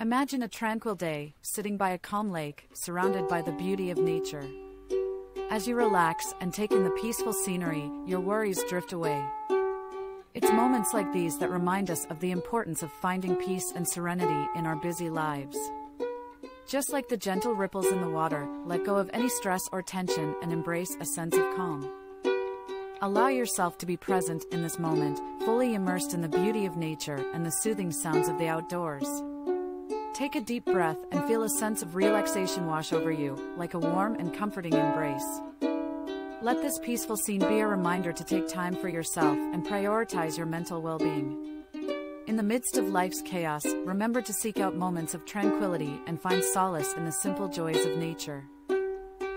Imagine a tranquil day, sitting by a calm lake, surrounded by the beauty of nature. As you relax and take in the peaceful scenery, your worries drift away. It's moments like these that remind us of the importance of finding peace and serenity in our busy lives. Just like the gentle ripples in the water, let go of any stress or tension and embrace a sense of calm. Allow yourself to be present in this moment, fully immersed in the beauty of nature and the soothing sounds of the outdoors. Take a deep breath and feel a sense of relaxation wash over you, like a warm and comforting embrace. Let this peaceful scene be a reminder to take time for yourself and prioritize your mental well being. In the midst of life's chaos, remember to seek out moments of tranquility and find solace in the simple joys of nature.